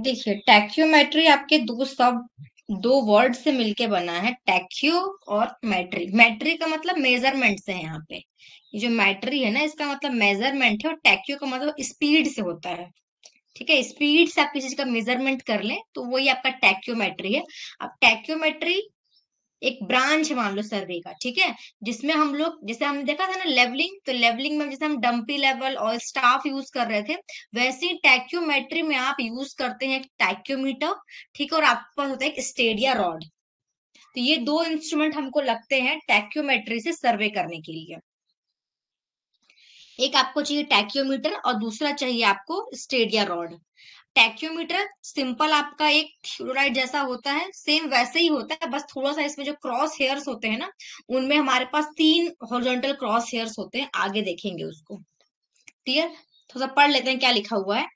देखिए टैक्योमेट्री आपके दो सब, दो वर्ड से मिलके बना है टैक्यू और मैट्री मैट्री का मतलब मेज़रमेंट से है यहाँ पे. ये जो मैट्री है ना, इसका मतलब मेज़रमेंट है और टैक्यू का मतलब स्पीड से होता है. ठीक है स्पीड से आप किसी चीज़ का मेज़रमेंट कर लें तो वही आपका टैक्योमेट्री है. अब टैक्योमेट्री एक ब्रांच है मान लो सर्वे का, ठीक है? जिसमें हम लोग, जैसे हमने देखा था ना लेवलिंग तो लेवलिंग में जैसे हम डंपी लेवल और स्टाफ यूज़ कर रहे थे, वैसे ही टैक्योमेट्री में आप यूज़ करते हैं टैक्योमीटर, ठीक है? और आपके पास होता है स्टेडिया रॉड। तो ये दो इंस्ट्रूमेंट हमको लगते हैं टैक्योमेट्री से सर्वे करने के लिए। एक आपको चाहिए टैक्योमीटर और दूसरा चाहिए आपको स्टेडिया रॉड। टैक्योमीटर सिंपल आपका एक फ्लोराइड जैसा होता है, सेम वैसे ही होता है, बस थोड़ा सा इसमें जो क्रॉस हेयर्स होते हैं ना, उनमें हमारे पास तीन हॉरिजॉन्टल क्रॉस हेयर्स होते हैं, आगे देखेंगे उसको। क्लियर? थोड़ा सा पढ़ लेते हैं क्या लिखा हुआ है।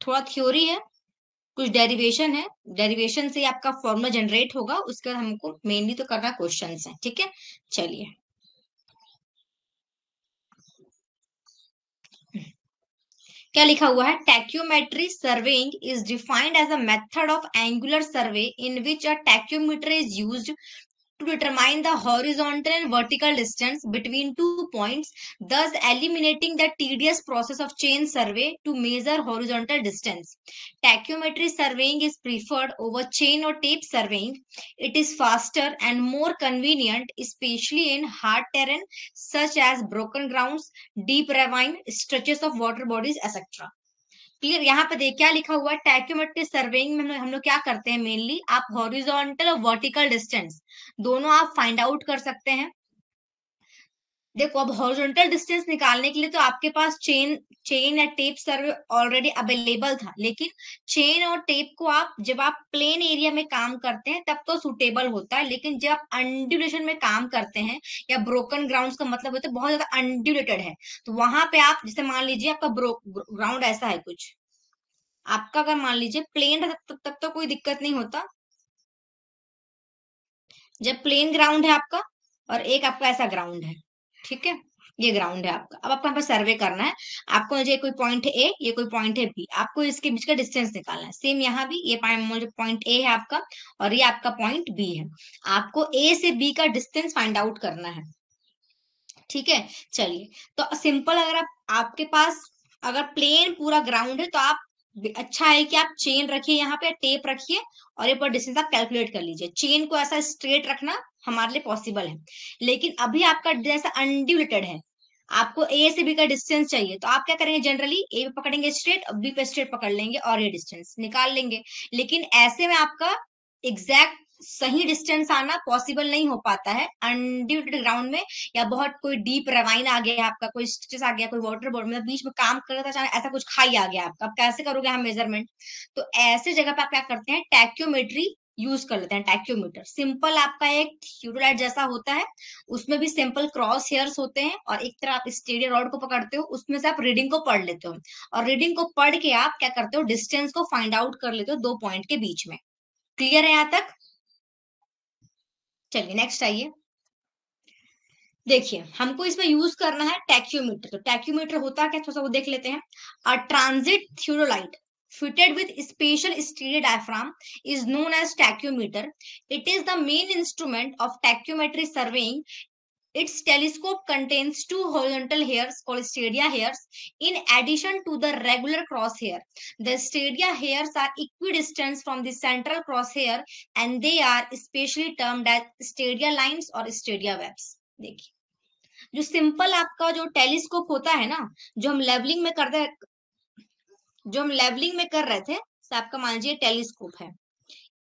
थोड़ा थ्योरी है, कुछ डेरिवेशन है डेरिवेशन से आपका फॉर्मुला जनरेट होगा, उसके बाद हमको मेनली तो करना क्वेश्चन है, ठीक है? चलिए। क्या लिखा हुआ है? Tacheometry surveying is defined as a method of angular survey in which a tacheometer is used to determine the horizontal and vertical distance between two points, thus eliminating the tedious process of chain survey to measure horizontal distance. Tachyometry surveying is preferred over chain or tape surveying. It is faster and more convenient, especially in hard terrain such as broken grounds, deep ravine, stretches of water bodies, etc. Clear यहाँ पे देख क्या लिखा हुआ है tacheometry surveying में हम लोग क्या करते हैं मेनली आप हॉरिजॉन्टल और वर्टिकल डिस्टेंस दोनों आप फाइंड आउट कर सकते हैं। देखो, अब हॉरिजॉन्टल डिस्टेंस निकालने के लिए तो आपके पास चेन चेन या टेप सर्वे ऑलरेडी अवेलेबल था, लेकिन चेन और टेप को आप, जब आप प्लेन एरिया में काम करते हैं, तब तो सुटेबल होता है, लेकिन जब आप अनड्यूलेशन में काम करते हैं, या ब्रोकन ग्राउंड का मतलब होता है, बहुत ज़्यादा अनड्यूलेटेड है तो वहाँ पे आप, जैसे मान लीजिए आपका ग्राउंड ऐसा है कुछ, आपका अगर मान लीजिए प्लेन तब तक तो कोई दिक्कत नहीं होता। जब प्लेन ग्राउंड है आपका, और एक आपका ऐसा ग्राउंड है, ठीक है? ये ग्राउंड है आपका। अब आपको यहाँ पर सर्वे करना है। आपको मुझे कोई पॉइंट ए ये कोई पॉइंट है बी आपको इसके बीच का डिस्टेंस निकालना है। सेम यहाँ भी, ये पॉइंट ए है आपका, और ये आपका पॉइंट बी है। आपको ए से बी का डिस्टेंस फाइंड आउट करना है। ठीक है? चलिए तो सिंपल अगर आप, आपके पास, अगर प्लेन पूरा ग्राउंड है तो आप अच्छा है कि आप चेन रखिए, यहाँ पे टेप रखिए और ये पर डिस्टेंस आप कैलकुलेट कर लीजिए। चेन को ऐसा स्ट्रेट रखना हमारे लिए पॉसिबल है। लेकिन अभी आपका जैसा अनड्यूलेटेड है, आपको ए से बी का डिस्टेंस चाहिए तो आप क्या करेंगे जनरली ए पे पकड़ेंगे स्ट्रेट और बी पे स्ट्रेट पकड़ लेंगे और ये डिस्टेंस निकाल लेंगे। लेकिन ऐसे में आपका एग्जैक्ट सही डिस्टेंस आना पॉसिबल नहीं हो पाता है। अनड्यूटेड ग्राउंड में या बहुत कोई डीप रवाइन आ गया आपका, कोई स्टिचेस आ गया, कोई वाटर बोर्ड में बीच में काम कर रहा था ऐसा कुछ खाई आ गया आपका। अब कैसे करोगे हम मेज़रमेंट तो ऐसे जगह पे आप क्या करते हैं? टैक्योमेट्री यूज़ कर लेते हैं टैक्योमीटर सिंपल आपका एक थ्यूरोलाइट जैसा होता है, उसमें भी सिंपल क्रॉस हेयर्स होते हैं और एक तरह आप स्टेडियम रॉड को पकड़ते हो, उसमें से आप रीडिंग को पढ़ लेते हो। और रीडिंग को पढ़ के आप क्या करते हो? डिस्टेंस को फाइंड आउट कर लेते हो दो पॉइंट के बीच में। क्लियर है यहाँ तक? चलिए नेक्स्ट आइए। देखिए, हमको इसमें यूज़ करना है टैक्यूमीटर तो टैक्यूमीटर होता क्या? थोड़ा सा वो देख लेते हैं। A transit theodolite fitted with special steel diaphragm is known as tacheometer it is the main instrument of tacheometry surveying Its telescope contains two horizontal hairs called stadia hairs in addition to the regular crosshair. The stadia hairs are equidistant from the central crosshair and they are specially termed as stadia lines or stadia webs. देखिए जो simple आपका जो telescope होता है ना जो हम levelling में करते जो हम लेवलिंग में कर रहे थे तो आपका मान लीजिए टेलीस्कोप है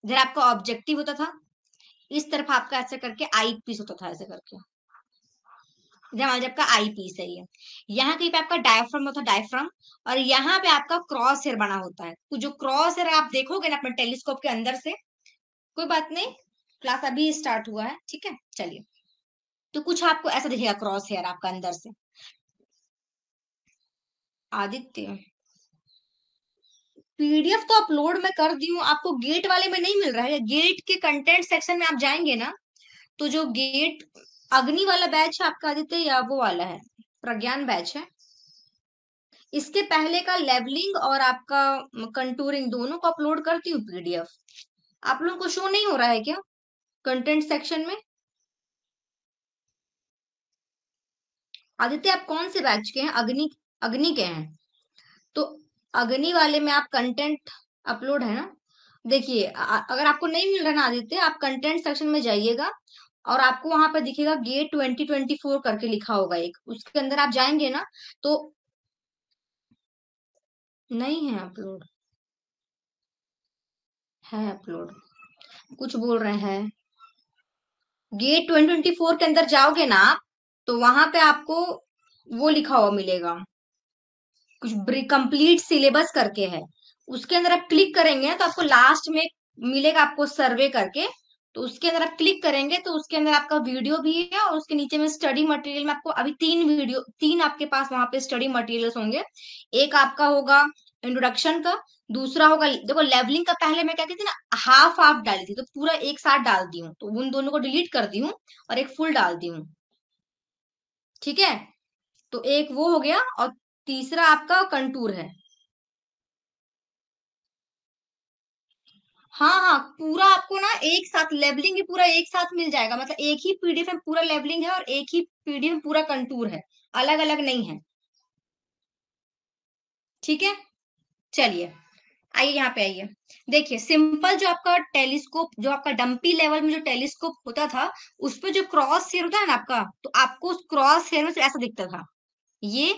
इधर आपका ऑब्जेक्टिव होता था इस तरफ़ आपका ऐसे करके आई पीस होता था ऐसे करके मान आपका आई पीस है। ये यहाँ कहीं पे आपका डायफ्राम होता है डायफ्राम और यहाँ पे आपका क्रॉस हेयर बना होता है। तो जो क्रॉस हेयर आप देखोगे ना अपने टेलीस्कोप के अंदर से, कोई बात नहीं क्लास अभी स्टार्ट हुआ है, ठीक है? चलिए। तो कुछ आपको ऐसा दिखेगा क्रॉस हेयर आपका अंदर से। आदित्य। पीडीएफ तो अपलोड में कर दी हूँ, आपको गेट वाले में नहीं मिल रहा है। गेट के कंटेंट सेक्शन में आप जाएँगे ना तो जो गेट अग्नि वाला बैच है आपका आदित्य, या वो वाला है? प्रज्ञान बैच है। इसके पहले का लेवलिंग और आपका कंटूरिंग दोनों को अपलोड करती हूँ पीडीएफ। आप लोगों को शो नहीं हो रहा है क्या कंटेंट सेक्शन में? आदित्य, आप कौन से बैच के हैं? अग्नि अग्नि के हैं। तो अग्नि वाले में आप कंटेंट अपलोड है ना? देखिए अगर आपको नहीं मिल रहा ना आदित्य, आप कंटेंट सेक्शन में जाइएगा और आपको वहाँ पर दिखेगा गेट ट्वेंटी ट्वेंटी फोर करके लिखा होगा एक। उसके अंदर आप जाएँगे ना तो नहीं है अपलोड है अपलोड कुछ बोल रहे हैं। गेट ट्वेंटी ट्वेंटी फोर के अंदर जाओगे ना आप तो वहाँ पे आपको वो लिखा हुआ मिलेगा। कुछ कंप्लीट सिलेबस करके है। उसके अंदर आप क्लिक करेंगे तो आपको लास्ट में मिलेगा आपको सर्वे करके। तो उसके अंदर आप क्लिक करेंगे तो उसके अंदर आपका वीडियो भी है और उसके नीचे में स्टडी मटेरियल में आपको अभी तीन वीडियो, तीन आपके पास वहाँ पे स्टडी मटेरियल्स होंगे। एक आपका होगा इंट्रोडक्शन का, दूसरा होगा, देखो लेवलिंग का पहले मैं क्या कहती ना हाफ़ हाफ़ डाली थी तो पूरा एक साथ डाल दी हूँ तो उन दोनों को डिलीट कर दी हूँ और एक फुल डाल दी हूँ। ठीक है? तो एक वो हो गया और तीसरा आपका कंटूर है। हाँ हाँ पूरा आपको ना एक साथ लेवलिंग भी पूरा एक साथ मिल जाएगा। मतलब एक ही पीडीएफ में पूरा लेवलिंग है और एक ही पीडीएफ में पूरा कंटूर है। अलग अलग नहीं है। ठीक है? चलिए, आइए यहाँ पे आइए। देखिए, सिंपल जो आपका टेलीस्कोप, जो आपका डंपी लेवल में जो टेलीस्कोप होता था, उस पर जो क्रॉस हेयर होता है ना आपका तो आपको उस क्रॉस हेयर में ऐसा दिखता था। ये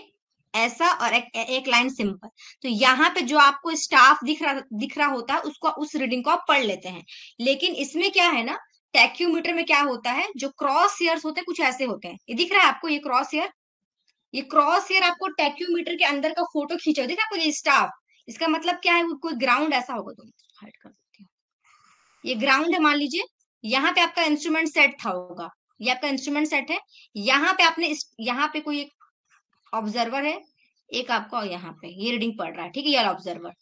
ऐसा और एक, एक लाइन सिंपल। तो यहाँ पे जो आपको स्टाफ दिख रहा दिख रहा होता है उसको उस रीडिंग को आप पढ़ लेते हैं। लेकिन इसमें क्या है ना टैक्यूमीटर में क्या होता है जो क्रॉस हेयर्स होते हैं कुछ ऐसे होते हैं। ये दिख रहा है आपको ये क्रॉस हेयर ये क्रॉस हेयर आपको टैक्यूमीटर के अंदर का फ़ोटो खींचा। दिख रहा है आपको ये स्टाफ इसका मतलब क्या है कोई ग्राउंड ऐसा होगा तो हाइड कर देती हूँ। ये ग्राउंड है मान लीजिए यहाँ पे आपका इंस्ट्रूमेंट सेट था होगा। ये आपका इंस्ट्रूमेंट सेट है। यहाँ पे आपने यहाँ पे कोई एक ऑब्जर्वर है, एक आपका यहाँ पे, ये रीडिंग पढ़ रहा है, ठीक है यार ऑब्जर्वर।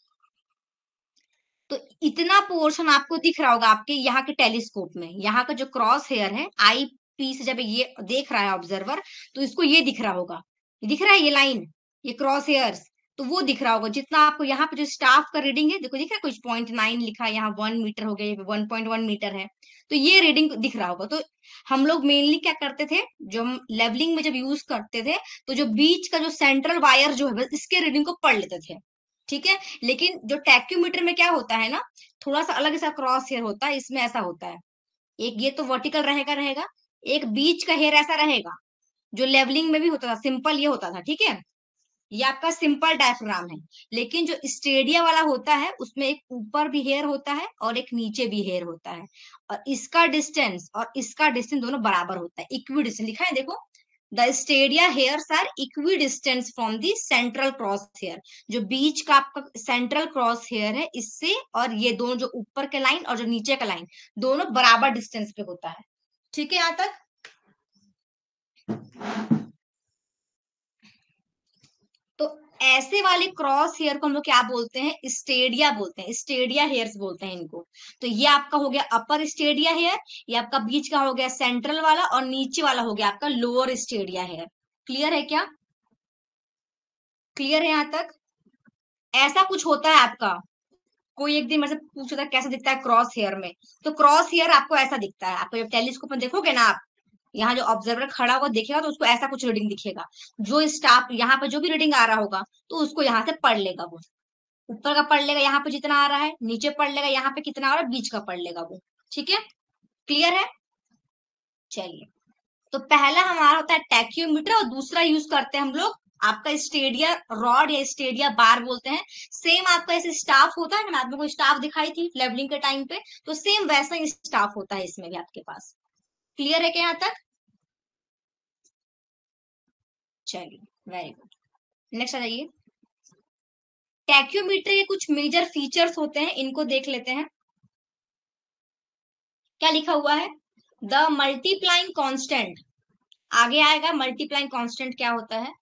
तो इतना पोर्शन आपको दिख रहा होगा आपके यहाँ के टेलीस्कोप में, यहाँ का जो क्रॉस हेयर है, आई पी से जब ये देख रहा है ऑब्जर्वर तो इसको ये दिख रहा होगा। दिख रहा है ये लाइन, ये क्रॉस हेयर्स। तो वो दिख रहा होगा। जितना आपको यहाँ पे जो स्टाफ का रीडिंग है, देखो दिख रहा है, कुछ पॉइंट नाइन लिखा है, यहाँ वन मीटर हो गया वन पॉइंट वन मीटर है। तो ये रीडिंग दिख रहा होगा। तो हम लोग मेनली क्या करते थे, जो हम लेवलिंग में जब यूज़ करते थे तो जो बीच का जो सेंट्रल वायर जो है इसके रीडिंग को पढ़ लेते थे। ठीक है? लेकिन जो टैक्यूमीटर में क्या होता है ना, थोड़ा सा अलग सा क्रॉस हेयर होता है, इसमें ऐसा होता है। एक ये तो वर्टिकल रहेगा रहेगा। एक बीच का हेयर ऐसा रहेगा, जो लेवलिंग में भी होता था सिंपल ये होता था। ठीक है? ये आपका सिंपल डायफ्राम है। लेकिन जो स्टेडिया वाला होता है, उसमें एक ऊपर भी हेयर होता है और एक नीचे भी हेयर होता है। और इसका डिस्टेंस और इसका डिस्टेंस दोनों बराबर होता है इक्वी डिस्टेंस लिखा है, देखो, the stadia hairs are equidistance from the central cross hair. जो बीच का आपका सेंट्रल क्रॉस हेयर है, इससे और ये दोनों जो ऊपर के लाइन और जो नीचे का लाइन, दोनों बराबर डिस्टेंस पे होता है। ठीक है, यहाँ तक? ऐसे वाले क्रॉस हेयर को हम लोग क्या बोलते हैं? स्टेडिया बोलते हैं। स्टेडिया हेयर्स बोलते हैं इनको। तो ये आपका हो गया अपर स्टेडिया हेयर ये आपका बीच का हो गया सेंट्रल वाला और नीचे वाला हो गया आपका लोअर स्टेडिया हेयर क्लियर है क्या? क्लियर है यहाँ तक? ऐसा कुछ होता है आपका। कोई एक दिन मेरे से पूछा था कैसा दिखता है क्रॉस हेयर में? तो क्रॉस हेयर आपको ऐसा दिखता है। आपको जब टेलीस्कोप में देखोगे ना आप यहाँ जो ऑब्जर्वर खड़ा होगा, देखेगा तो उसको ऐसा कुछ रीडिंग दिखेगा। जो स्टाफ यहाँ पे जो भी रीडिंग आ रहा होगा तो उसको यहाँ से पढ़ लेगा वो। ऊपर का पढ़ लेगा, यहाँ पे जितना आ रहा है, नीचे पढ़ लेगा, यहाँ पे कितना आ रहा है, बीच का पढ़ लेगा वो। ठीक है? क्लियर है? चलिए। तो पहला हमारा होता है टैक्यूमीटर और दूसरा यूज़ करते हैं हम लोग, आपका स्टेडिया रॉड या स्टेडिया बार बोलते हैं। सेम आपका ऐसे स्टाफ होता है ना आपने कोई स्टाफ दिखाई थी लेवलिंग के टाइम पे तो सेम वैसा ही स्टाफ होता है इसमें भी आपके पास। क्लियर है क्या यहाँ तक? चलिए वेरी गुड नेक्स्ट आ जाइए. टैक्योमीटर के कुछ मेजर फीचर्स होते हैं, इनको देख लेते हैं. क्या लिखा हुआ है? द मल्टीप्लाइंग कांस्टेंट आगे आएगा मल्टीप्लाइंग कांस्टेंट क्या होता है?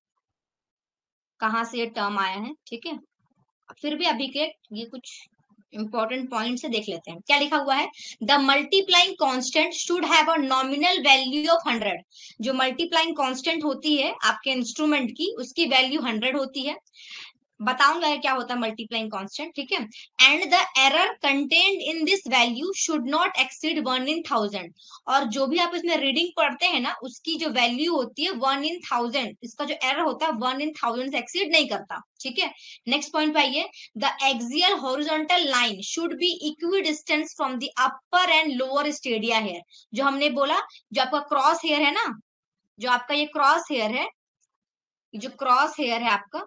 कहाँ से ये टर्म आया है? ठीक है? फिर भी अभी के ये कुछ इंपॉर्टेंट पॉइंट से देख लेते हैं। क्या लिखा हुआ है? The multiplying constant should have a nominal value of hundred जो मल्टीप्लाइंग कॉन्स्टेंट होती है, आपके इंस्ट्रूमेंट की, उसकी वैल्यू हंड्रेड होती है। बताऊँगा क्या होता है मल्टीप्लाइंग कांस्टेंट ठीक है? And the error content in this value should not exceed one in thousand और जो भी आप इसमें रीडिंग पढ़ते हैं ना, उसकी जो वैल्यू होती है वन इन थाउज़ेंड इसका जो एरर होता है वन इन थाउज़ेंड से एक्सीड नहीं करता, ठीक है? नेक्स्ट पॉइंट पे आइए. The axial horizontal line should be equidistance from the upper and lower stadia hair जो हमने बोला, जो आपका क्रॉस हेयर है ना, जो आपका ये क्रॉस हेयर है जो क्रॉस हेयर है आपका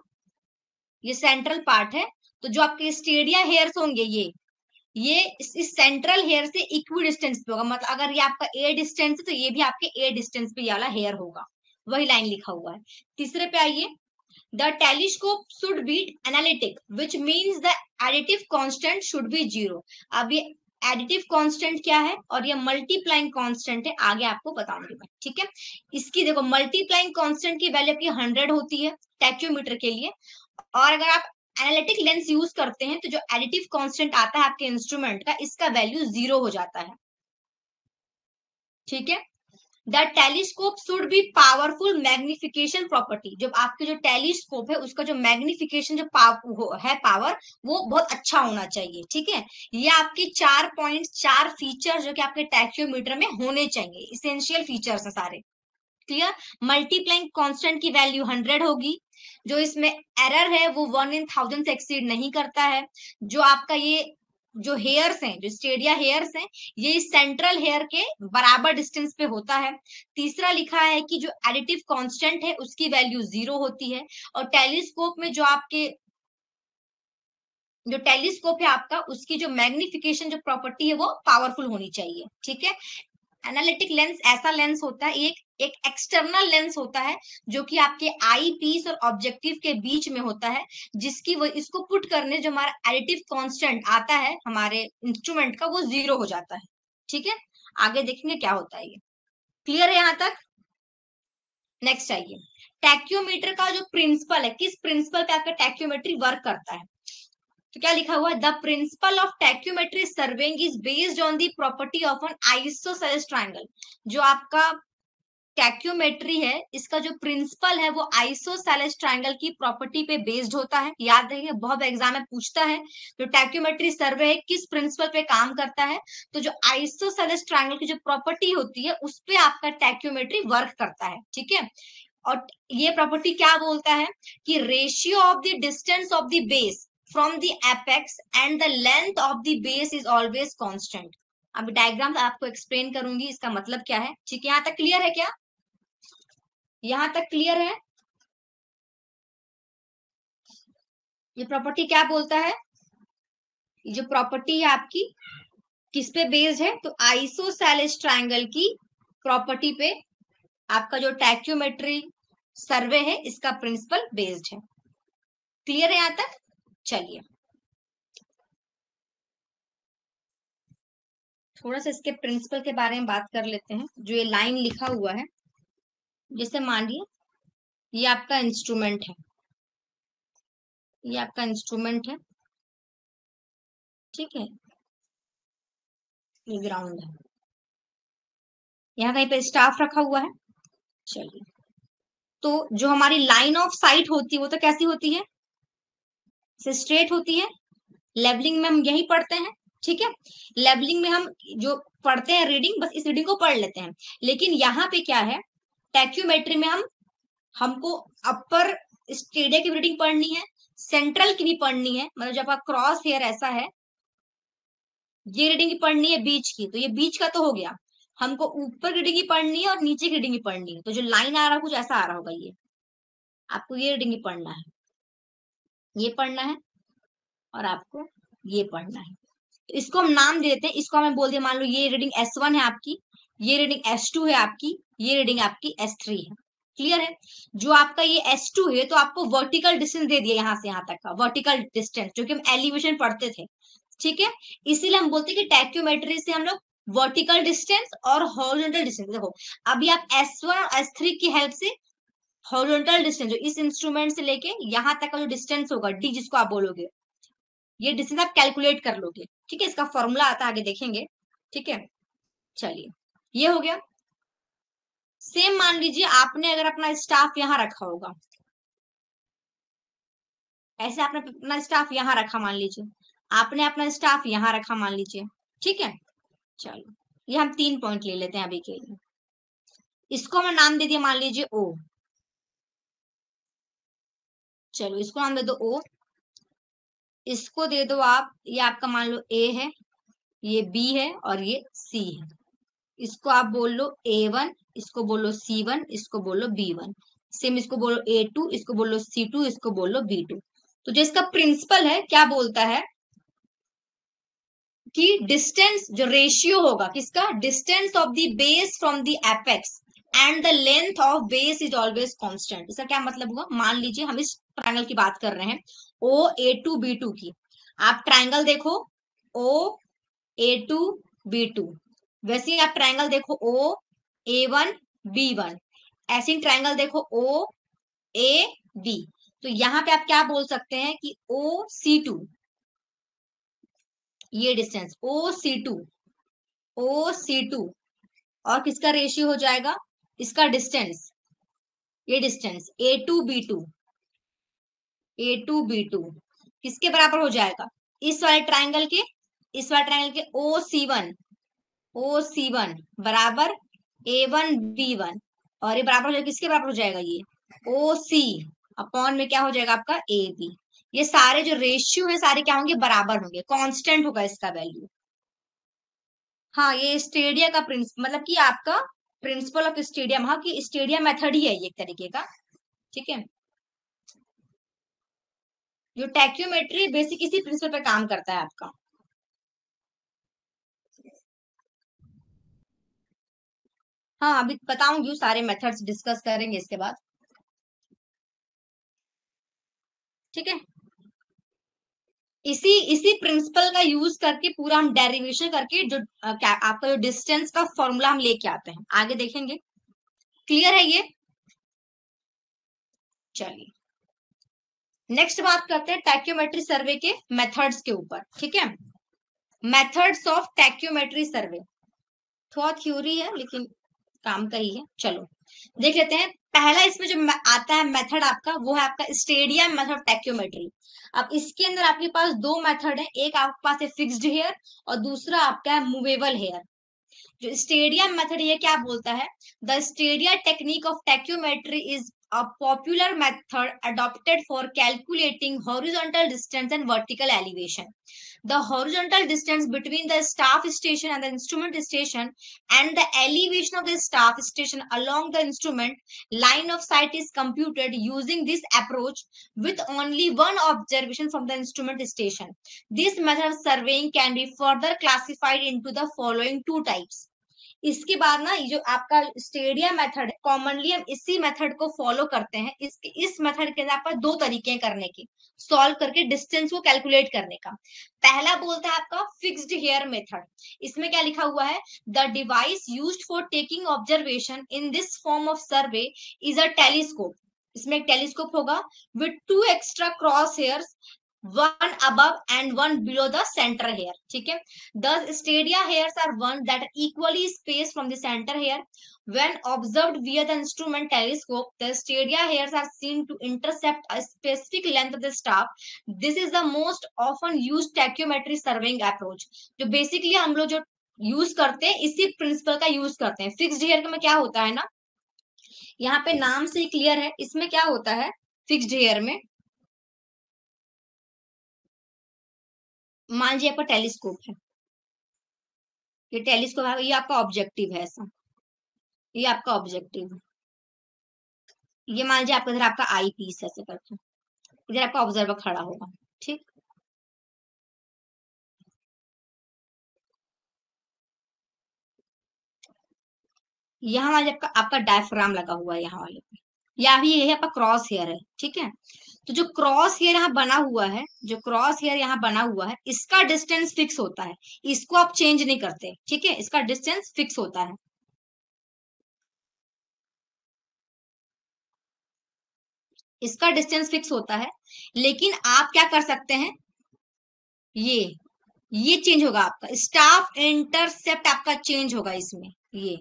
ये सेंट्रल पार्ट है तो जो आपके स्टेडिया हेयर्स होंगे ये ये इस, सेंट्रल हेयर से इक्वी डिस्टेंस पे होगा। मतलब अगर ये आपका ए डिस्टेंस है तो ये भी आपके ए डिस्टेंस पे वाला हेयर होगा। वही लाइन लिखा हुआ है। तीसरे पे आइए। The telescope should be analytic which means the additive constant should be zero अब ये एडिटिव कांस्टेंट क्या है? और ये मल्टीप्लाइंग कांस्टेंट है आगे आपको बताऊँगी मैं ठीक है? इसकी देखो मल्टीप्लाइंग कांस्टेंट की वैल्यू आपकी हंड्रेड होती है टैक्योमीटर के लिए। और अगर आप एनालिटिक लेंस यूज़ करते हैं तो जो एडिटिव कांस्टेंट आता है आपके इंस्ट्रूमेंट का इसका वैल्यू ज़ीरो हो जाता है। ठीक है? The telescope should be powerful magnification property जब आपके जो टेलीस्कोप है उसका जो मैग्निफिकेशन जो पाव, है पावर वो बहुत अच्छा होना चाहिए। ठीक है? ये आपके चार पॉइंट चार फीचर जो कि आपके टैक्योमीटर में होने चाहिए। इसेंशियल फीचर्स है सारे। क्लियर मल्टीप्लाइंग कांस्टेंट की वैल्यू हंड्रेड होगी। जो इसमें एरर है, वो वन इन थाउज़ेंड से एक्सीड नहीं करता है। जो आपका ये, जो हेयर्स हैं, जो स्टेडिया हेयर्स हैं, ये सेंट्रल हेयर के बराबर डिस्टेंस पे होता है। तीसरा लिखा है कि जो एडिटिव कांस्टेंट है, उसकी वैल्यू ज़ीरो होती है। और टेलीस्कोप में जो आपके, जो टेलीस्कोप है आपका, उसकी जो मैग्निफिकेशन जो प्रॉपर्टी है, वो पावरफुल होनी चाहिए। ठीक है? एनालिटिक लेंस ऐसा लेंस होता है, एक एक एक्सटर्नल लेंस होता है, जो कि आपके आई पीस और ऑब्जेक्टिव के बीच में होता है, जिसकी वो, इसको पुट करने जो हमारा एडिटिव कांस्टेंट आता है, हमारे इंस्ट्रूमेंट का, वो ज़ीरो हो जाता है। ठीक है? आगे देखेंगे क्या होता है ये। क्लियर है यहाँ तक? नेक्स्ट आइए। टैक्योमीटर का जो प्रिंसिपल है, किस प्रिंसिपल पे आपका टैक्योमेट्री वर्क करता है? तो क्या लिखा हुआ है? The principle of tacheometry surveying is based on the property of an isosceles triangle जो आपका टैक्यूमेट्री है, इसका जो प्रिंसिपल है, वो आइसोसेलेस ट्राइंगल की प्रॉपर्टी पे बेस्ड होता है। याद रखिए, बहुत एग्ज़ाम में पूछता है, जो टैक्यूमेट्री सर्वे है, किस प्रिंसिपल पे काम करता है? तो जो आइसोसेलेस ट्राइंगल की जो प्रॉपर्टी होती है, उस पर आपका टैक्यूमेट्री वर्क करता है, ठीक है? और ये प्रॉपर्टी क्या बोलता है? कि ratio of the distance of the base from the apex and the length of the base is always constant. अब डायग्राम आपको एक्सप्लेन करूँगी, इसका मतलब क्या है? ठीक है, यहाँ तक क्लियर है क्या? यहाँ तक क्लियर है? ये प्रॉपर्टी क्या बोलता है? जो प्रॉपर्टी है आपकी, किस पे बेस्ड है? तो आइसोसेलेस ट्रायंगल की प्रॉपर्टी पे आपका जो टैक्योमेट्री सर्वे है, इसका प्रिंसिपल बेस्ड है। क्लियर है यहाँ तक? चलिए। थोड़ा सा इसके प्रिंसिपल के बारे में बात कर लेते हैं। जो ये लाइन लिखा हुआ है, जैसे मान मानिए ये आपका इंस्ट्रूमेंट है। ये आपका इंस्ट्रूमेंट है। ठीक है? ये ग्राउंड है। यहाँ कहीं पे स्टाफ रखा हुआ है। चलिए। तो जो हमारी लाइन ऑफ़ साइट होती है, वो तो कैसी होती है? से स्ट्रेट होती है। लेवलिंग में हम यही पढ़ते हैं, ठीक है? लेवलिंग में हम जो पढ़ते हैं रीडिंग बस इस रीडिंग को पढ़ लेते हैं। लेकिन यहाँ पे क्या है? टैक्यूमेट्री में हम, हमको अपर स्टेडिया की रीडिंग पढ़नी है सेंट्रल की भी पढ़नी है। मतलब जब आप क्रॉस हेयर ऐसा है, ये रीडिंग पढ़नी है बीच की तो ये बीच का तो हो गया। हमको ऊपर रीडिंग की पढ़नी है और नीचे की रीडिंग की पढ़नी है। तो जो लाइन आ रहा है कुछ ऐसा आ रहा होगा ये। आपको ये रीडिंग की पढ़ना है। ये पढ़ना है और आपको ये पढ़ना है। इसको हम नाम दे देते हैं, इसको हमें बोल दिया, मान लो ये रीडिंग एस वन है आपकी, ये रीडिंग एस टू है आपकी, ये रीडिंग आपकी एस थ्री है। क्लियर है? जो आपका ये एस टू है तो आपको वर्टिकल डिस्टेंस दे दिया यहाँ से यहाँ तक का वर्टिकल डिस्टेंस जो कि हम एलिवेशन पढ़ते थे। ठीक है? इसीलिए हम बोलते हैं कि टैक्योमेट्री से हम लोग वर्टिकल डिस्टेंस और हॉरिजॉन्टल डिस्टेंस देखो, अभी आप एस वन और एस थ्री की हेल्प से हॉरिजॉन्टल डिस्टेंस जो इस इंस्ट्रूमेंट से लेके यहाँ तक का जो डिस्टेंस होगा डी जिसको आप बोलोगे, ये डिस्टेंस आप कैलकुलेट कर लोगे, ठीक है? इसका फॉर्मूला आता आगे देखेंगे, ठीक है? चलिए, ये हो गया। सेम मान लीजिए, आपने अगर अपना स्टाफ यहाँ रखा होगा। ऐसे आपने अपना स्टाफ यहाँ रखा मान लीजिए। आपने अपना स्टाफ यहाँ रखा मान लीजिए, ठीक है? चलो, ये हम तीन पॉइंट ले लेते हैं अभी के लिए। इसको हमें नाम दे दिया मान लीजिए ओ चलो, इसको दे दो ओ इसको दे दो आप, ये आपका मान लो ए है, ये बी है और ये सी है। इसको आप बोल लो ए वन इसको बोलो सी वन इसको बोलो बी वन सेम इसको बोलो ए टू इसको बोलो सी टू इसको बोलो बी टू तो जो इसका प्रिंसिपल है, क्या बोलता है? कि डिस्टेंस जो रेशियो होगा, किसका? Distance of the base from the apex and the length of base is always constant इसका क्या मतलब हुआ? मान लीजिए हम इस ट्रायंगल की बात कर रहे हैं O A two B two की। आप ट्राइंगल देखो O A two B two वैसे ही आप ट्राइंगल देखो O A one B one ऐसे ट्रायंगल देखो ओ ए बी तो यहाँ पे आप क्या बोल सकते हैं कि ओ सी टू ये distance O C two O C two और किसका रेशियो हो जाएगा? इसका डिस्टेंस ये distance A two B two A two B two किसके बराबर हो जाएगा? इस वाले ट्राइंगल के, इस वाले ट्राइंगल के ओ सी वन ओ सी वन बराबर ए वन बी वन और ये बराबर हो जाएगा, किसके बराबर हो जाएगा ये? ओ सी अपॉन में क्या हो जाएगा आपका? ए बी ये सारे जो रेशियो है, सारे क्या होंगे? बराबर होंगे कांस्टेंट होगा इसका वैल्यू हाँ ये स्टेडिया का प्रिंसिपल मतलब कि आपका प्रिंसिपल ऑफ़ स्टेडियम हाँ कि स्टेडियम मेथड ही है ये एक तरीके का, ठीक है? जो टैक्योमेट्री बेसिक इसी प्रिंसिपल पे काम करता है आपका। हाँ अभी बताऊँगी, सारे मेथड्स डिस्कस करेंगे इसके बाद। ठीक है? इसी इसी प्रिंसिपल का यूज़ करके पूरा हम डेरिवेशन करके जो क्या, आपका जो डिस्टेंस का फॉर्मूला हम लेके आते हैं। आगे देखेंगे। क्लियर है ये? चलिए। नेक्स्ट बात करते हैं टैक्योमेट्री सर्वे के मेथड्स के ऊपर, ठीक है? मेथड्स ऑफ़ टैक्योमेट्री सर्वे थोड़ा थ्योरी है, लेकिन काम का ही है। चलो, देख लेते हैं। पहला इसमें जो आता है मेथड आपका, वो है आपका स्टेडियम मेथड टैक्योमेट्री अब इसके अंदर आपके पास दो मेथड है, एक आपके पास है फिक्स्ड हेयर और दूसरा आपका है मूवेबल हेयर जो स्टेडियम मेथड ये क्या बोलता है? The stadia technique of tacheometry is a popular method adopted for calculating horizontal distance and vertical elevation. The horizontal distance between the staff station and the instrument station and the elevation of the staff station along the instrument line of sight is computed using this approach with only one observation from the instrument station. This method of surveying can be further classified into the following two types. इसके बाद ना जो आपका stadium method है commonly हम इसी method को follow करते हैं। इस इस मेथड के अंदर आपका दो तरीके करने के सॉल्व करके डिस्टेंस को कैलकुलेट करने का। पहला बोलता है आपका फिक्स्ड हेयर मेथड इसमें क्या लिखा हुआ है? The device use for taking observation in this form of survey is a telescope इसमें एक टेलीस्कोप होगा। With two extra cross hairs one above and one below the centre hair ठीक है? The stadia hair are one that equally space from the centre hair when observe where the instrument telescope the stadia hair are seen to intercept specific length of the staff this is the most often use tacheometry surveying approach जो basically हम लोग जो use करते हैं, इसी principal का use करते हैं। फिक्सड हेयर में क्या होता है ना? यहाँ पे नाम से ही क्लियर है। इसमें क्या होता है? फिक्सड हेयर में मान लीजिए आपका टेलीस्कोप है। ये टेलीस्कोप है, ये आपका ऑब्जेक्टिव है ऐसा। ये आपका ऑब्जेक्टिव है। ये मान लीजिए आपका इधर आपका आई पीस ऐसे करके। इधर आपका ऑब्जर्वर खड़ा होगा, ठीक? यहाँ वाले आपका आपका डायफ्राम लगा हुआ है यहाँ वाले पे। या भी ये आपका क्रॉस हेयर है, ठीक है? तो जो क्रॉस हेयर यहाँ बना हुआ है, जो क्रॉस हेयर यहाँ बना हुआ है, इसका डिस्टेंस फिक्स होता है। इसको आप चेंज नहीं करते, ठीक है? इसका डिस्टेंस फिक्स होता है। इसका डिस्टेंस फिक्स होता है, लेकिन आप क्या कर सकते हैं? ये ये चेंज होगा आपका। स्टाफ इंटरसेप्ट आपका चेंज होगा इसमें, ये,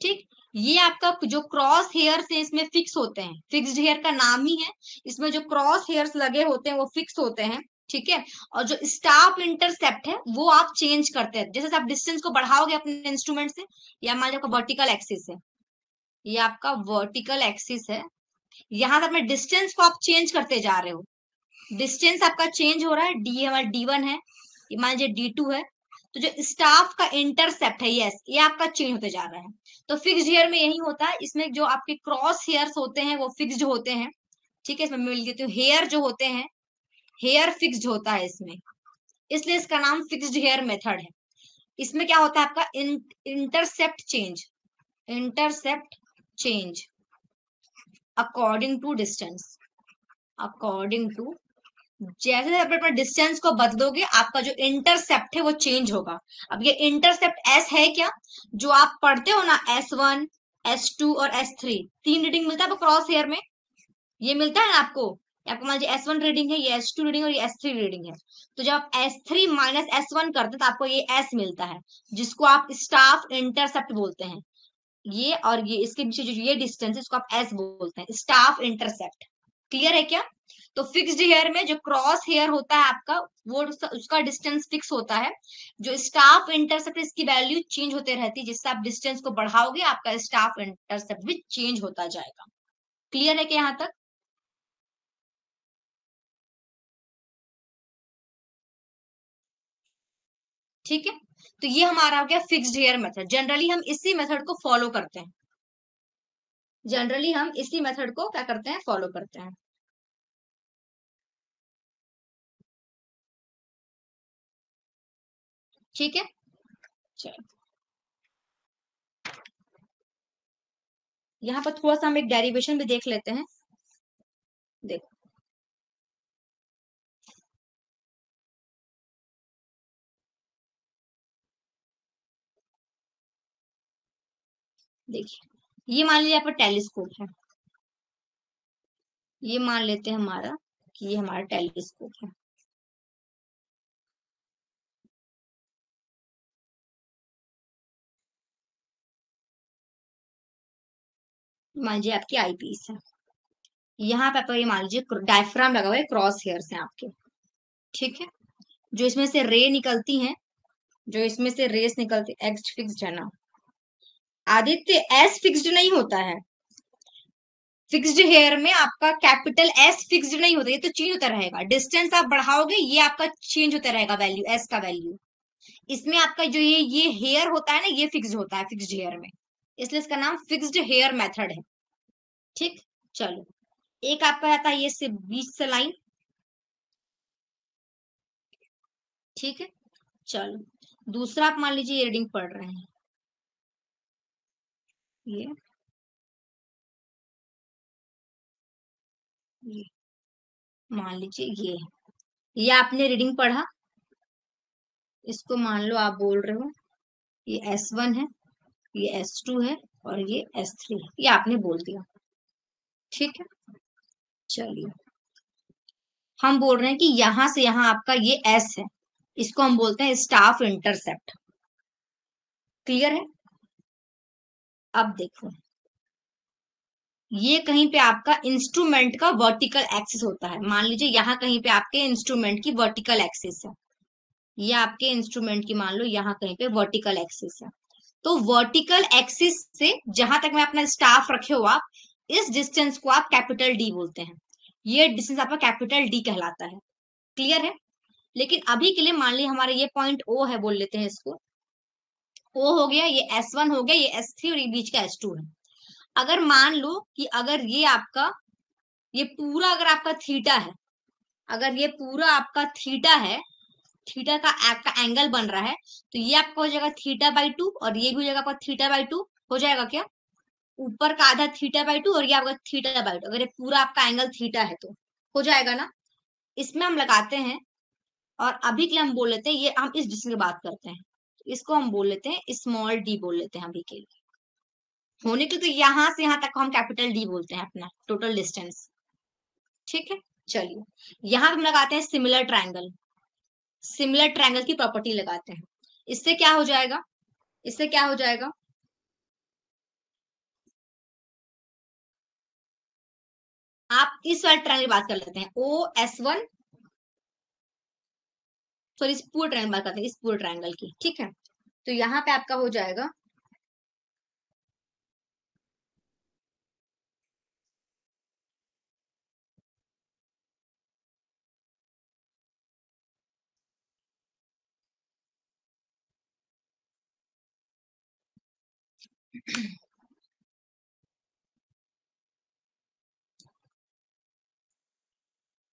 ठीक? ये आपका जो क्रॉस हेयर है, इसमें फिक्स होते हैं। फिक्स्ड हेयर का नाम ही है। इसमें जो क्रॉस हेयर्स लगे होते हैं, वो फिक्स होते हैं, ठीक है? और जो स्टाफ इंटरसेप्ट है, वो आप चेंज करते हैं। जैसे आप डिस्टेंस को बढ़ाओगे अपने इंस्ट्रूमेंट से, या मान आपका वर्टिकल एक्सिस है, ये आपका वर्टिकल एक्सिस है, यहाँ से अपने डिस्टेंस को आप चेंज करते जा रहे हो। डिस्टेंस आपका चेंज हो रहा है। डी हमारा डी वन है मान लीजिए डी टू है। तो जो स्टाफ का इंटरसेप्ट है यस ये आपका चेंज होते जा रहा है। तो फिक्स हेयर में यही होता है, इसमें जो आपके क्रॉस हेयर्स होते हैं, वो फिक्स्ड होते हैं, ठीक है, इसमें मिल देती हूँ हेयर जो होते हैं हेयर फिक्स्ड होता है इसमें। इसलिए इसका नाम फिक्स्ड हेयर मेथड है। इसमें क्या होता है आपका? Intercept change intercept change according to distance according to जैसे जैसे अपने डिस्टेंस को बदलोगे, आपका जो इंटरसेप्ट है वो चेंज होगा। अब ये इंटरसेप्ट एस है क्या? जो आप पढ़ते हो ना एस वन एस टू और एस थ्री तीन रीडिंग मिलता है आपको क्रॉस हेयर में? ये मिलता है ना आपको? आपको मान लीजिए एस वन रीडिंग है, ये एस टू रीडिंग और ये एस थ्री रीडिंग है। तो जब आप S three minus S one करते तो आपको ये एस मिलता है, जिसको आप स्टाफ इंटरसेप्ट बोलते हैं। ये और ये, इसके पीछे जो ये डिस्टेंस है, इसको आप एस बोलते हैं स्टाफ इंटरसेप्ट क्लियर है क्या? तो फिक्स्ड हेयर में जो क्रॉस हेयर होता है आपका, वो उसका डिस्टेंस फिक्स होता है। जो स्टाफ इंटरसेप्ट इसकी वैल्यू चेंज होते रहती है, जिससे आप डिस्टेंस को बढ़ाओगे, आपका स्टाफ इंटरसेप्ट भी चेंज होता जाएगा। क्लियर है क्या यहाँ तक? ठीक है? तो ये हमारा हो गया फिक्स्ड हेयर मेथड जनरली हम इसी मेथड को फॉलो करते हैं। जनरली हम इसी मेथड को क्या करते हैं? फॉलो करते हैं। ठीक है? चलो। यहाँ पर थोड़ा सा हम एक डेरिवेशन भी देख लेते हैं। देखो। देखिए, ये मान लीजिए यहाँ पर टेलीस्कोप है। ये मान लेते हैं हमारा कि ये हमारा टेलीस्कोप है। मान लीजिए आपकी आईपीस है। यहाँ पे आपका ये मान लीजिए डायफ्राम लगा हुआ है क्रॉस हेयर्स हैं आपके। ठीक है? जो इसमें से रे निकलती हैं, जो इसमें से रेस निकलती एक्स फिक्स्ड है ना। आदित्य एस फिक्स्ड नहीं होता है। फिक्स्ड हेयर में आपका कैपिटल एस फिक्स्ड नहीं होता, ये तो चेंज होता रहेगा। डिस्टेंस आप बढ़ाओगे, ये आपका चेंज होता रहेगा वैल्यू एस का वैल्यू इसमें आपका जो ये ये हेयर होता है ना, ये फिक्स्ड होता है फिक्स्ड हेयर में। इसलिए इसका नाम फिक्स्ड हेयर मेथड है। ठीक? चलो। एक आपका आता है ये से बीच से लाइन ठीक है? चलो। दूसरा आप मान लीजिए रीडिंग पढ़ रहे हैं। ये। ये। मान लीजिए ये। ये आपने रीडिंग पढ़ा। इसको मान लो आप बोल रहे हो। ये एस वन है। ये एस टू है और ये एस थ्री ये आपने बोल दिया। ठीक है? चलिए। हम बोल रहे हैं कि यहाँ से यहाँ आपका ये एस है। इसको हम बोलते हैं स्टाफ इंटरसेप्ट। क्लियर है? अब देखो। ये कहीं पे आपका इंस्ट्रूमेंट का वर्टिकल एक्सिस होता है। मान लीजिए यहाँ कहीं पे आपके इंस्ट्रूमेंट की वर्टिकल एक्सिस है। ये आपके इंस्ट्रूमेंट की मान लो यहाँ कहीं पे वर्टिकल एक्सिस है। तो वर्टिकल एक्सिस से जहाँ तक मैं अपना स्टाफ रखे हो आप, इस डिस्टेंस को आप कैपिटल डी बोलते हैं। ये डिस्टेंस आपका कैपिटल डी कहलाता है। क्लियर है? लेकिन अभी के लिए मान ली हमारा ये पॉइंट ओ है बोल लेते हैं इसको। ओ हो गया, ये एस वन हो गया, ये एस थ्री और ये बीच का एस टू है। अगर मान लो कि अगर ये आपका, ये पूरा अगर आपका थीटा है, अगर ये पूरा आपका थीटा है थीटा का आपका एंगल बन रहा है तो ये आपका हो जाएगा थीटा बाई टू और ये भी हो जाएगा आपका थीटा बाई टू हो जाएगा क्या? ऊपर का आधा थीटा बाई टू और ये आपका थीटा बाई टू अगर ये पूरा आपका एंगल थीटा है तो हो जाएगा ना? इसमें हम लगाते हैं और अभी के लिए हम बोल लेते हैं, ये हम इस डिस्टेंस की बात करते हैं, इसको हम बोल लेते हैं स्मॉल डी बोल लेते हैं अभी के लिए। होने के तो यहाँ से यहाँ तक हम कैपिटल डी बोलते हैं अपना टोटल डिस्टेंस ठीक है? चलिए, यहाँ हम लगाते हैं सिमिलर ट्रायंगल सिमिलर ट्रायंगल की प्रॉपर्टी लगाते हैं। इससे क्या हो जाएगा? इससे क्या हो जाएगा? आप इस वाले ट्रायंगल बात कर लेते हैं। ओ एस वन सॉरी इस पूरे ट्रायंगल बात करते हैं, इस पूरे ट्रायंगल की, ठीक है? तो यहाँ पे आपका हो जाएगा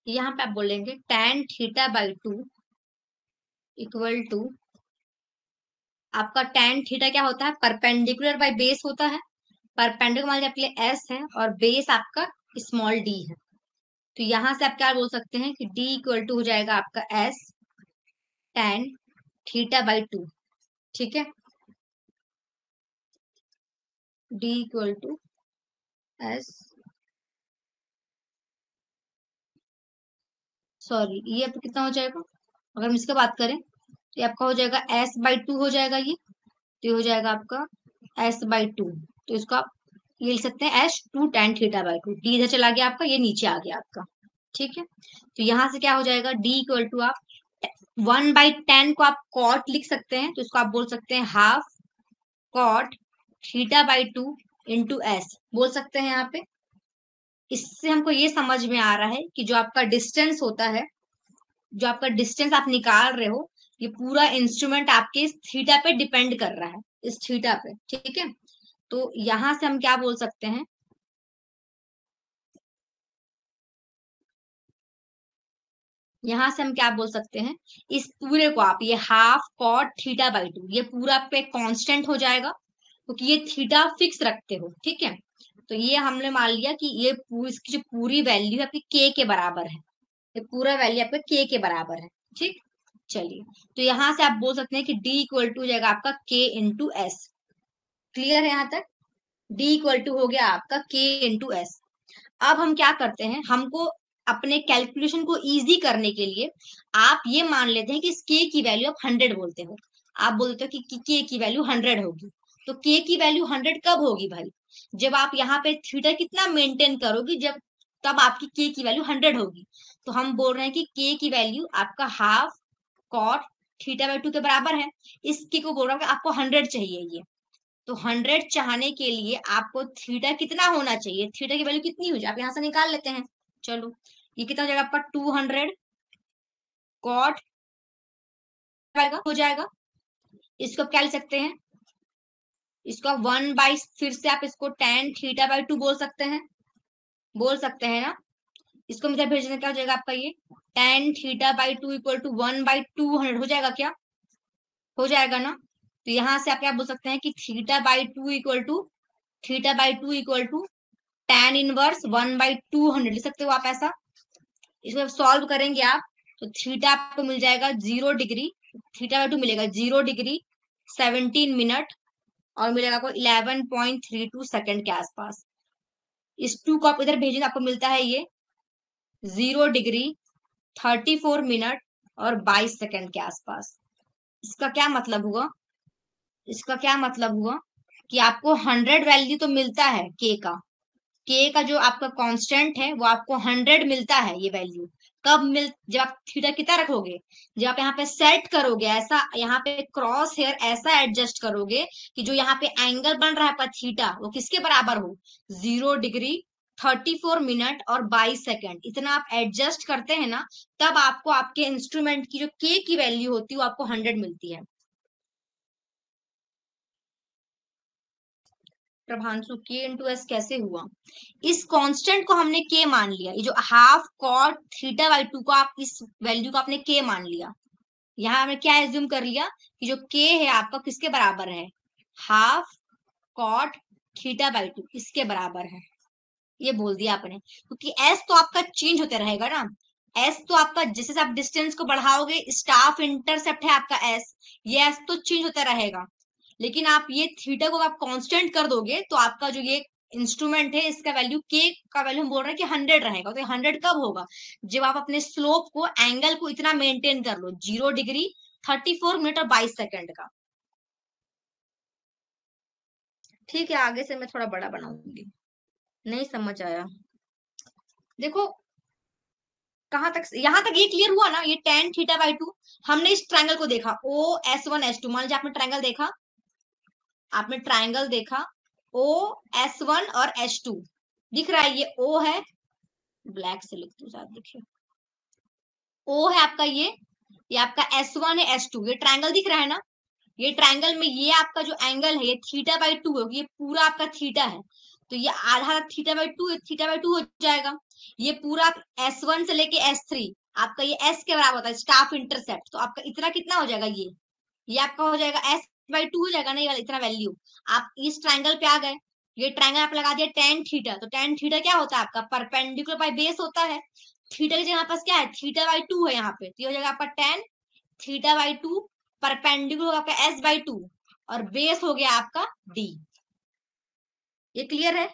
यहाँ पे आप बोलेंगे tan theta by two equal to आपका टेन थीटा क्या होता है? परपेंडिकुलर बाय बेस होता है। परपेंडिकुलर मान आपके एस है और बेस आपका स्मॉल डी है। तो यहाँ से आप क्या बोल सकते हैं कि डी इक्वल टू हो जाएगा आपका S tan theta by two ठीक है? D equal to S sorry ये आपका कितना हो जाएगा? अगर हम इसका बात करें तो ये आपका हो जाएगा एस बाई टू हो जाएगा ये। तो ये हो जाएगा आपका एस बाई टू तो इसको आप ये लिख सकते हैं S two tan theta by two D इधर चला गया आपका, ये नीचे आ गया आपका। ठीक है? तो यहाँ से क्या हो जाएगा? डी इक्वल टू आप वन बाई टेन को आप कॉट लिख सकते हैं। तो इसको आप बोल सकते हैं half cot theta by two into S. बोल सकते हैं यहाँ पे। इससे हमको ये समझ में आ रहा है कि जो आपका डिस्टेंस होता है, जो आपका डिस्टेंस आप निकाल रहे हो, ये पूरा इंस्ट्रूमेंट आपके इस थीटा पे डिपेंड कर रहा है, इस थीटा पे। ठीक है? तो यहाँ से हम क्या बोल सकते हैं? यहाँ से हम क्या बोल सकते हैं? इस पूरे को आप, ये half cot theta by two, ये पूरा पे कांस्टेंट हो जाएगा। क्योंकि ये थीटा फिक्स रखते हो, ठीक है? तो ये हमने मान लिया कि ये इसकी जो पूरी वैल्यू है, आपकी के के बराबर है। ये पूरा वैल्यू आपका के के बराबर है, ठीक? चलिए तो यहाँ से आप बोल सकते हैं कि डी इक्वल टू जाएगा आपका के इंटू एस क्लियर है यहाँ तक? डी इक्वल टू हो गया आपका के इंटू एस अब हम क्या करते हैं? हमको अपने कैलकुलेशन को इजी करने के लिए आप ये मान लेते हैं कि इस के की वैल्यू आप हंड्रेड बोलते हो। आप बोलते हो कि, के की वैल्यू हंड्रेड होगी। तो के की वैल्यू हंड्रेड कब होगी भाई? जब आप यहाँ पे थीटा कितना मेंटेन करोगे, जब, तब आपकी के की वैल्यू हंड्रेड होगी। तो हम बोल रहे हैं कि के की वैल्यू आपका half cot theta by two के बराबर है। इस के को बोल रहा हूँ आपको हंड्रेड चाहिए ये। तो हंड्रेड चाहने के लिए आपको थीटा कितना होना चाहिए? थीटा की वैल्यू कितनी हो जाए? आप यहाँ से निकाल लेते हैं। चलो, ये कितना हो जाएगा? आपका टू हंड्रेड कॉट हो जाएगा। इसको आप क्या ले सकते हैं? इसको आप वन बाई फिर से आप इसको टेन थीटा बाई टू बोल सकते हैं। बोल सकते हैं ना? इसको मुझे भेजने क्या हो जाएगा आपका ये? Tan theta by two equal to one by two hundred हो जाएगा क्या? हो जाएगा ना? तो यहाँ से आप क्या बोल सकते हैं कि theta by two equal to theta by two equal to tan inverse one by two hundred लिख सकते हो आप ऐसा? इसको सॉल्व करेंगे आप तो थीटा आपको मिल जाएगा zero degree theta by two मिलेगा ज़ीरो डिग्री सेवनटीन मिनट और मिलेगा आपको eleven point three two second के आसपास। इस टू को आप इधर भेजें आपको मिलता है ये zero degree thirty four minute और बाईस सेकेंड के आसपास। इसका क्या मतलब हुआ? इसका क्या मतलब हुआ कि आपको हंड्रेड वैल्यू तो मिलता है के का। के का जो आपका कांस्टेंट है, वो आपको हंड्रेड मिलता है ये वैल्यू। कब मिल, जब आप थीटा कितना रखोगे? जब आप यहाँ पे सेट करोगे, ऐसा यहाँ पे क्रॉस हेयर ऐसा एडजस्ट करोगे कि जो यहाँ पे एंगल बन रहा है आपका थीटा वो किसके बराबर हो? Zero degree thirty four minute और बाईस सेकेंड इतना आप एडजस्ट करते हैं ना, तब आपको आपके इंस्ट्रूमेंट की जो के की वैल्यू होती है, वो आपको हंड्रेड मिलती है। प्रभांशु के इंटू एस कैसे हुआ? इस कांस्टेंट को हमने के मान लिया। ये जो half cot theta by two को आप इस वैल्यू को आपने के मान लिया। यहाँ हमने क्या एज्यूम कर लिया कि जो के है आपका किसके बराबर है? Half cot theta by two इसके बराबर है। ये बोल दिया आपने। क्योंकि एस तो आपका चेंज होते रहेगा ना। एस तो आपका, जैसे आप डिस्टेंस को बढ़ाओगे स्टाफ इंटरसेप्ट है आपका एस ये एस तो चेंज होता रहेगा। लेकिन आप ये थीटा को आप कांस्टेंट कर दोगे तो आपका जो ये इंस्ट्रूमेंट है, इसका वैल्यू के का वैल्यू हम बोल रहे हैं कि हंड्रेड रहेगा। तो हंड्रेड कब होगा? जब आप अपने स्लोप को एंगल को इतना मेंटेन कर लो zero degree thirty four minute और बाईस सेकेंड का। ठीक है, आगे से मैं थोड़ा बड़ा बनाऊँगी। नहीं समझ आया। देखो, कहाँ तक, यहाँ तक ये क्लियर हुआ ना? ये टेन थीटा बाई टू हमने इस ट्रायंगल को देखा। O S one S two मान लीजिए आपने ट्रायंगल देखा। आपने ट्राइंगल देखा? ओ एस वन और एस टू दिख रहा है ये ओ है। ब्लैक से लिख दू देखिए। ओ है आपका ये ये आपका एस वन है एस टू ये ट्राइंगल दिख रहा है ना? ये ट्राइंगल में ये आपका जो एंगल है, ये थीटा बाई टू है ये पूरा आपका थीटा है। तो ये आधा theta by two theta by two हो जाएगा। ये पूरा एस वन से लेके एस थ्री आपका ये एस के बराबर होता है स्टाफ इंटरसेप्ट तो आपका इतना कितना हो जाएगा ये? ये आपका हो जाएगा एस बाई टू हो जाएगा ये इतना वैल्यू आप इस ट्राइंगल पे आ गए, ये ट्राइंगल आप लगा दिया टेन थीटा तो टेन थीटा क्या होता है आपका? परपेंडिकुलर बाई बेस होता है. थीटर की जगह पास क्या है? थीटा बाई टू है यहाँ पे. तो ये हो जाएगा आपका tan theta by two perpendicular होगा आपका एस बाई टू और बेस हो गया आपका डी ये क्लियर है?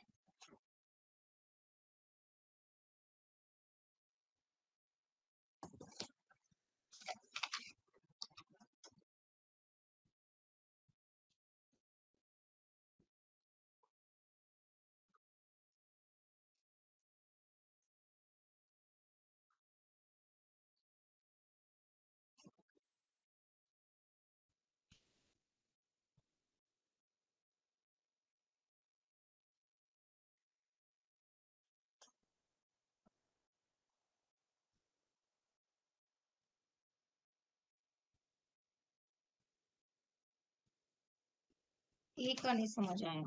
एक का नहीं समझ आया।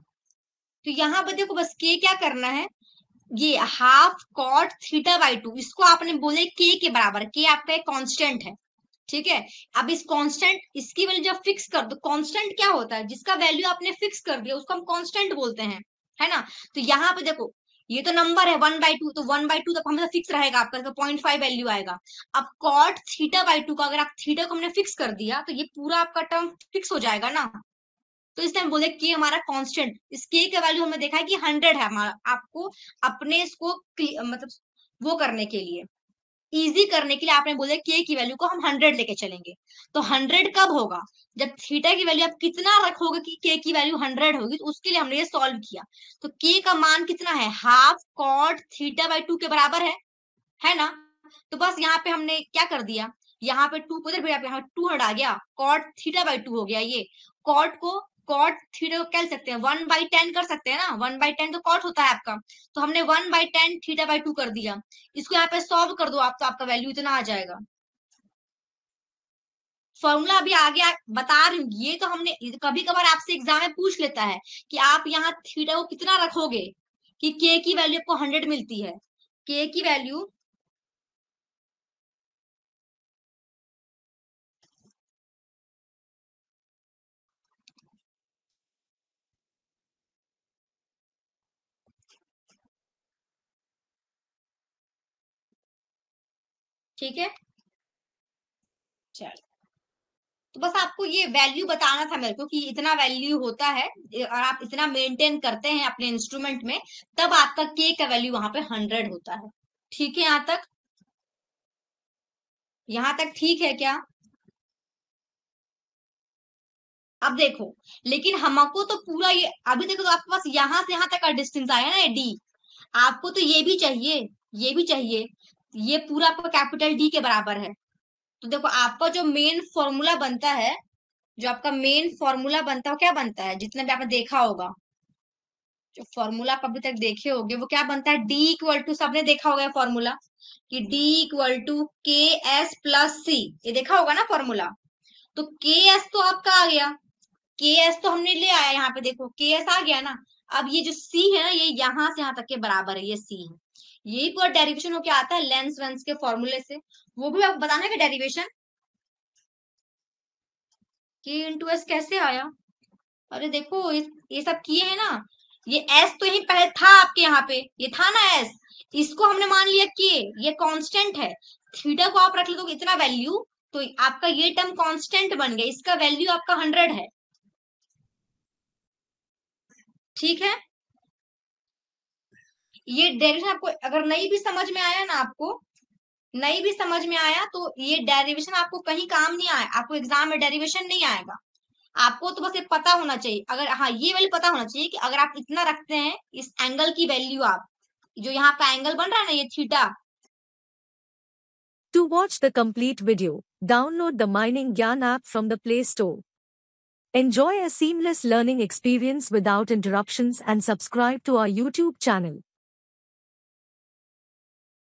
तो यहाँ पर देखो बस के क्या करना है? ये half cot theta by two इसको आपने बोले के के बराबर के आपका एक कांस्टेंट है, ठीक है? अब इस कांस्टेंट इसकी वैल्यू जब फिक्स कर दो कांस्टेंट क्या होता है? जिसका वैल्यू आपने फिक्स कर दिया, उसको हम कांस्टेंट बोलते हैं, है ना? तो यहाँ पे देखो, ये तो नंबर है वन बाई टू तो वन बाई टू तक हमेशा फिक्स रहेगा आपका पॉइंट फाइव वैल्यू आएगा। अब कॉट थीटा बाई टू का अगर आप थीटा को हमने फिक्स कर दिया तो ये पूरा आपका टर्म फिक्स हो जाएगा ना? तो इस टाइम बोले कि हमारा कांस्टेंट इस के का वैल्यू हमने देखा है कि हंड्रेड है हमारा, आपको अपने इसको मतलब वो करने के लिए इजी करने के लिए आपने बोले के की वैल्यू को हम हंड्रेड लेके चलेंगे। तो हंड्रेड कब होगा? जब थीटा की वैल्यू आप कितना रखोगे कि के की वैल्यू हंड्रेड होगी तो उसके लिए हमने ये सॉल्व किया। तो के का मान कितना है? Half cot theta by two के बराबर है है ना? तो बस यहाँ पे हमने क्या कर दिया? यहाँ पे टू भी यहाँ टू आ गया कॉट थीटा बाई टू हो गया ये। कॉट को कॉट थीटा कह सकते हैं। वन बाई टेन कर सकते हैं ना? वन बाई टेन तो कॉट होता है आपका। तो हमने one by tan theta by two कर दिया। इसको यहाँ पे सॉल्व कर दो आप तो आपका वैल्यू इतना आ जाएगा। फॉर्मूला अभी आगे आ, बता रही हूँ। ये तो हमने कभी कभार आपसे एग्ज़ाम में पूछ लेता है कि आप यहाँ थीटा को कितना रखोगे कि के की वैल्यू आपको हंड्रेड मिलती है। के की वैल्यू ठीक है? चल। तो बस आपको ये वैल्यू बताना था मेरे को कि इतना वैल्यू होता है और आप इतना मेंटेन करते हैं अपने इंस्ट्रूमेंट में तब आपका के का वैल्यू वहाँ पे हंड्रेड होता है। ठीक है यहाँ तक? यहाँ तक ठीक है क्या? अब देखो लेकिन हमको तो पूरा ये अभी देखो तो आपके पास यहाँ से यहाँ तक का डिस्टेंस आया ना डी आपको तो ये भी चाहिए ये भी चाहिए। ये पूरा आपका कैपिटल डी के बराबर है। तो देखो, आपका जो मेन फॉर्मूला बनता है, जो आपका मेन फॉर्मूला बनता है क्या बनता है? जितना भी आपने देखा होगा, जो फॉर्मूला आप अभी तक देखे होंगे, वो क्या बनता है? डी इक्वल टू सबने देखा होगा फॉर्मूला कि D equal to K S plus C ये देखा होगा ना फॉर्मूला तो के एस तो आपका आ गया। के एस तो हमने ले आया यहाँ पे, देखो के एस आ गया ना। अब ये जो सी है ना ये यहाँ से यहाँ तक के बराबर है, ये सी है। यही पूरा डेरिवेशन होके आता है लेंस वेंस के फॉर्मूले से। वो भी आपको बताना है डेरिवेशन के इंटू एस कैसे आया? अरे देखो ये सब किए हैं ना। ये एस तो यही पहले था आपके यहाँ पे। ये था ना एस इसको हमने मान लिया कि ये कांस्टेंट है। थीटा को आप रख ले तो इतना वैल्यू तो आपका ये टर्म कांस्टेंट बन गया। इसका वैल्यू आपका हंड्रेड है। ठीक है? ये डेरिवेशन आपको, अगर नहीं भी समझ में आया ना आपको नहीं भी समझ में आया तो ये डेरिवेशन आपको कहीं काम नहीं आया, आपको एग्ज़ाम में डेरिवेशन नहीं आएगा। आपको तो बस ये पता होना चाहिए, अगर हाँ ये वाली पता होना चाहिए कि अगर आप इतना रखते हैं, इस एंगल की वैल्यू आप, जो यहाँ पे एंगल बन रहा है ना, ये theta to watch the complete video download the mining Gyan app from the Play Store Enjoy a seamless learning experience without interruptions and subscribe to our YouTube channel.